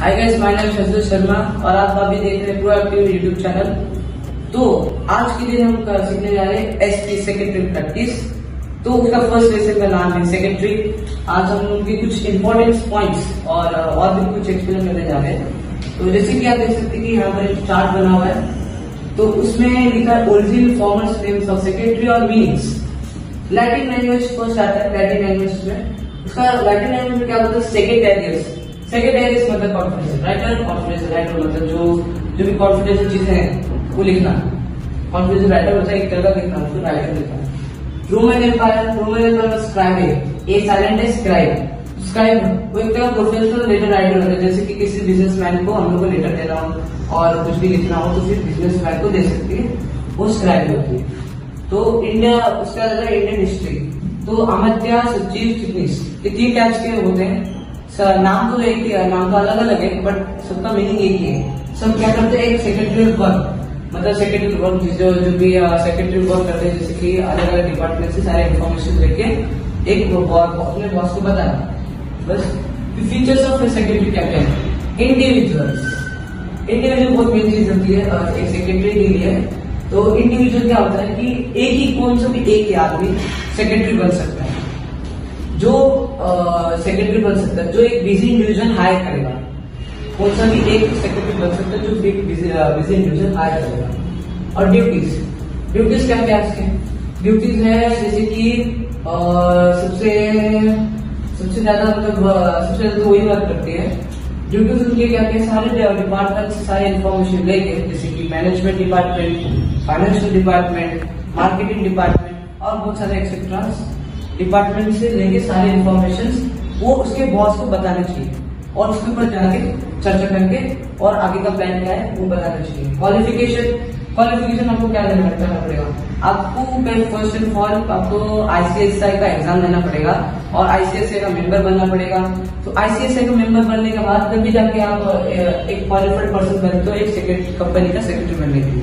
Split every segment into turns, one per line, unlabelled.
Hi guys my name Shashi Sharma और आप अभी देख रहे हैं प्रो एक्टिव यूट्यूब चैनल तो आज के दिन हम सीखने जा रहे हैं एस टी सेक्रेटरी प्रैक्टिस तो उसका फ़र्स्ट लेसन का नाम है सेक्रेटरी आज हम उनके कुछ इंपॉर्टेंट पॉइंट्स और और भी कुछ एक्सप्लेन करने जा रहे हैं। तो जैसे कि आप देख सकते हैं कि यहाँ पर एक चार्ट बना हुआ है। तो उसमें लिखा है original formers names of secretary और मीनिंग्स लैटिन लैंग्वेज फ़र्स्ट आता है लैटिन लैंग्वेज में। उसका लैटिन लैंग्वेज में क्या बोलते हैं? सेक्रेटरीज मतलब राइटर राइटर मतलब जो जो भी चीज़ें हैं, वो लिखना। राइटर होता है एक तरह का लिखना, उसको राइटर लिखना। Roman empire Roman empire scribe E silent है स्क्राइब स्क्राइब वो एक तरह प्रोफेशनल लेटर राइटर होता है, जैसे कि किसी बिजनेसमैन को हम लोग को लेटर देना हो, और कुछ भी लिखना हो तो फिर बिजनेसमैन को दे सकती है, वो स्क्राइब होती है। तो इंडिया उसका इंडियन हिस्ट्री तो अमत्या सचिव चिटनीस ये तीन टाइप्स के होते हैं। सर नाम तो एक ही है नाम तो अलग अलग है बट सबका मीनिंग एक ही है। सब क्या करते हैं? एक सेक्रेटरी वर्क मतलब सेक्रेटरी वर्क जो जो भी सेक्रेटरी वर्क करते हैं, जैसे कि अलग अलग डिपार्टमेंट से सारे इन्फॉर्मेशन लेके एक अपने बॉस को बताना। बस फीचर्स ऑफ़ सेक्रेटरी क्या क्या है? इंडिविजुअल्स इंडिविजुअल बहुत मेन चीज़ होती है एक सेक्रेटरी के लिए। तो इंडिविजुअल क्या होता है कि एक ही कौन सा भी एक ही आदमी सेक्रेटरी बन सकता है। जो सेक्रेटरी बन सकता है, जो एक बिज़ी इंडिविजुअल हायर करेगा। कौन सा भी एक सेक्रेटरी बन सकता है, जो बिज़ी इंडिविजुअल हायर करेगा। और ड्यूटीज़ ड्यूटीज़ क्या क्या इसके? ड्यूटीज़ है, जैसे कि सबसे सबसे ज़्यादा मतलब सबसे ज़्यादा तो वही बात करती है। ड्यूटीज़ उनके क्या क्या सारे डिपार्टमेंट से सारे इन्फॉर्मेशन लेके, जैसे कि management department financial department marketing department और बहुत सारे एक्सेट्रा डिपार्टमेंट से लेके सारे इन्फॉर्मेशन वो उसके बॉस को बताना चाहिए और उसके ऊपर जाके चर्चा करके और आगे का प्लान क्या है, वो बताना चाहिए। क्वालिफिकेशन क्वालिफिकेशन आपको क्या देना करना पड़ेगा। आपको फ़र्स्ट एंड फॉल आपको आईसीएसआई का एग्ज़ाम देना पड़ेगा और आईसीएसआई का मेंबर बनना पड़ेगा। तो आईसीएसआई का मेंबर बनने के बाद तभी जाके आप एक क्वालिफाइड पर्सन बनते हो एक कंपनी का सेक्रेटरी बनने के लिए।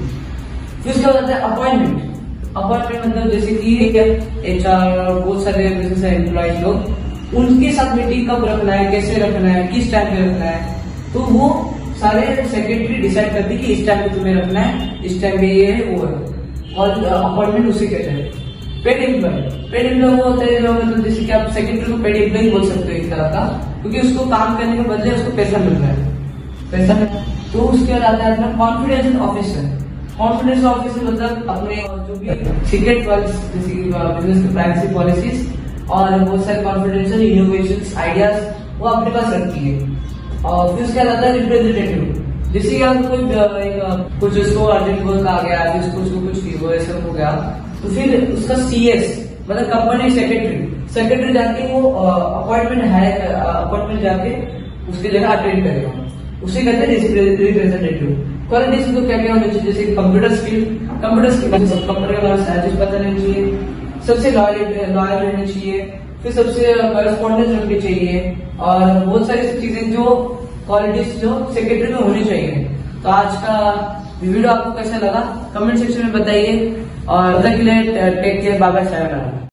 फिर उसके बाद अपॉइंटमेंट अपॉइंटमेंट मतलब जैसे कि एच आर बहुत सारे बिज़नेस एम्प्लॉय लोग, उनके साथ मीटिंग कब रखना है, कैसे रखना है, किस टाइम पे रखना है तो वो सारे सेक्रेटरी डिसाइड करती कि इस टाइम पे तुम्हें रखना है, इस टाइम पे ये है, वो है। और अपॉइंटमेंट उसी कहते हैं पेड एम्प्लॉय पेड एम्प्लॉय वो होता है मतलब जैसे कि आप सेक्रेटरी को पेड एम्प्लॉय बोल सकते हो एक तरह का, क्योंकि उसको काम करने के बदले उसको पैसा मिल रहा है। पैसा तो उसके बाद आता है अपना कॉन्फिडेंशियल ऑफिसर कॉन्फिडेंस ऑफिसर मतलब अपने जो भी सीक्रेट बिज़नेस की प्राइवेसी पॉलिसीज़ और बहुत सारे कॉन्फिडेंशियल इनोवेशन आइडियाज़ वो अपने पास रखती है। और फिर उसके है रिप्रेजेंटेटिव जैसे कि कोई कुछ उसको अर्जेंट वर्क आ गया फिर उसको कुछ वो ऐसा हो गया तो फिर उसका सीएस मतलब कंपनी सेक्रेटरी सेक्रेटरी जाके वो अपॉइंटमेंट है अपॉइंटमेंट जाके उसकी जगह अटेंड करेगा। उसे कहते हैं रिप्रेजेंटेटिव क्वालिटीज तो क्या क्या होनी चाहिए? जैसे computer skill computer skill computer के बारे में सारी चीज़ पता रहनी चाहिए। सबसे लॉयल लॉयल रहनी चाहिए। फिर सबसे करस्पॉन्डेंस रखनी चाहिए। और बहुत सारी चीज़ें जो क्वालिटीज जो सेक्रेटरी में होनी चाहिए। तो आज का वीडियो आपको कैसा लगा? कमेंट सेक्शन में बताइए। और टेक केयर बाबा साहब